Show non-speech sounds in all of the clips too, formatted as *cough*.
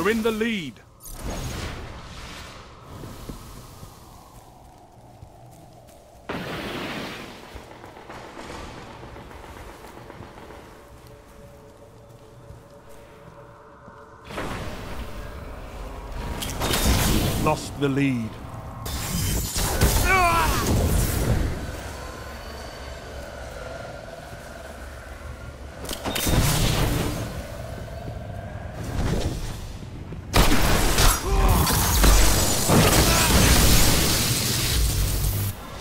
You're in the lead. Lost the lead.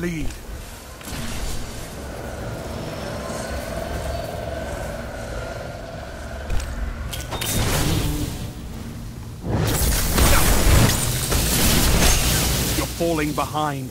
Lead. You're falling behind.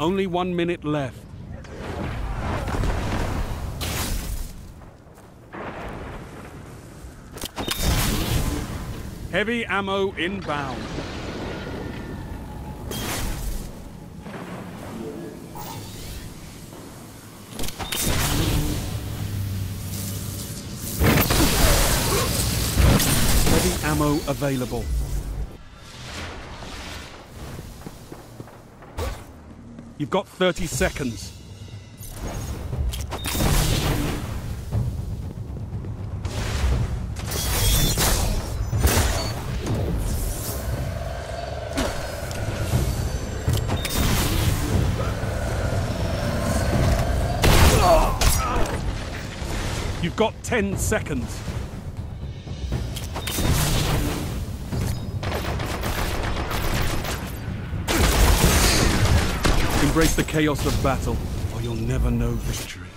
Only one minute left. Heavy ammo inbound. Heavy ammo available. You've got 30 seconds. You've got 10 seconds. Embrace the chaos of battle, or you'll never know victory.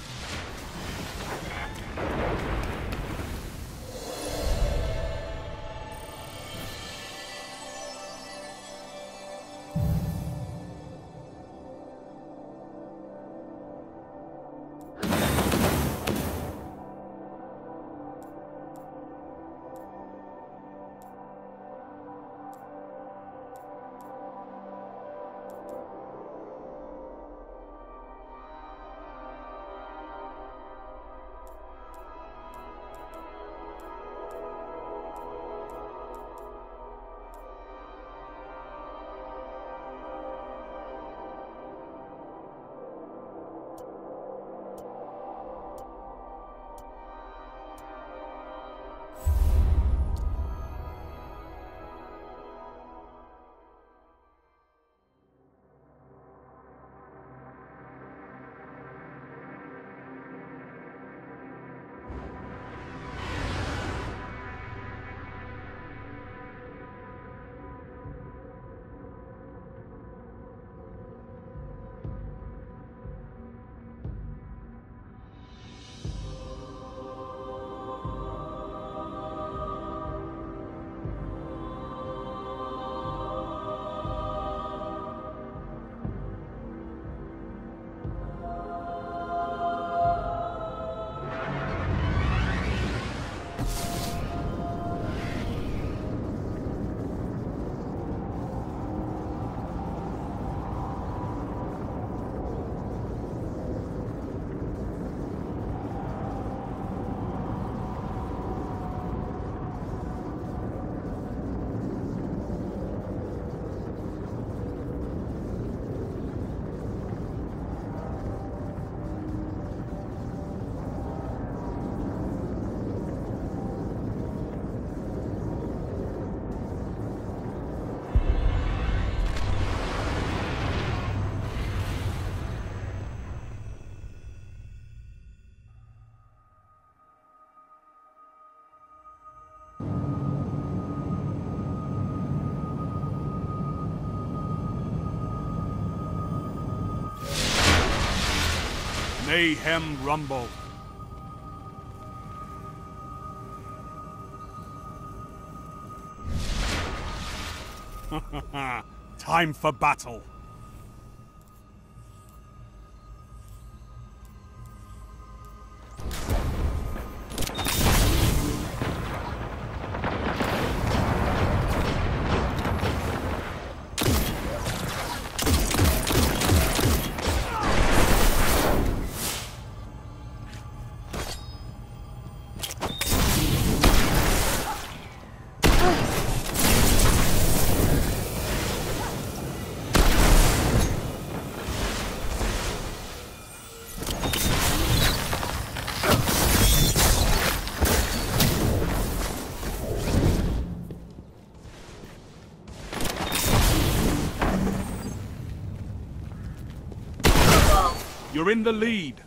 Mayhem Rumble. *laughs* Time for battle. You're in the lead.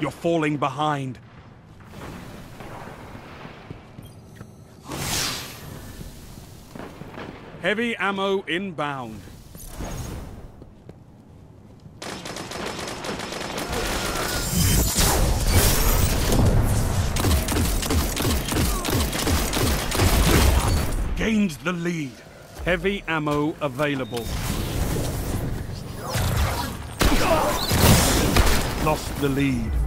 You're falling behind. Heavy ammo inbound. Gained the lead. Heavy ammo available. Lost the lead.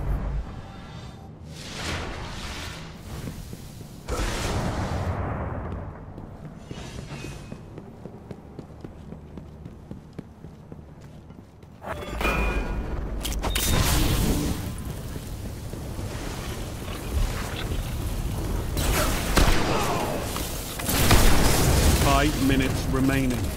Minutes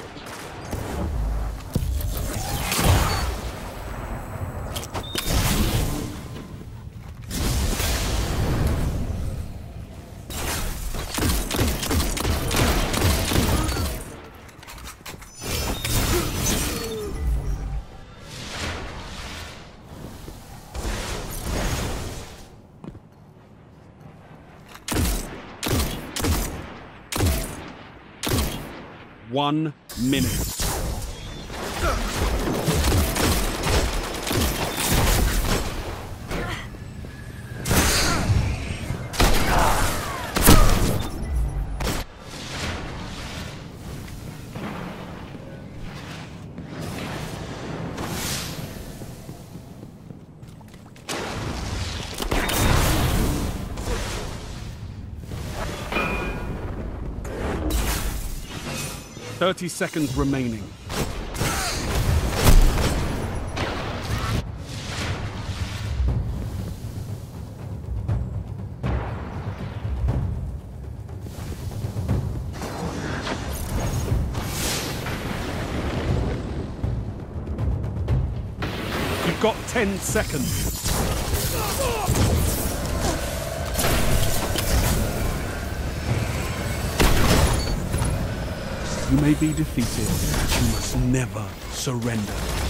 One minute. Thirty seconds remaining. You've got ten seconds. You may be defeated, but you must never surrender.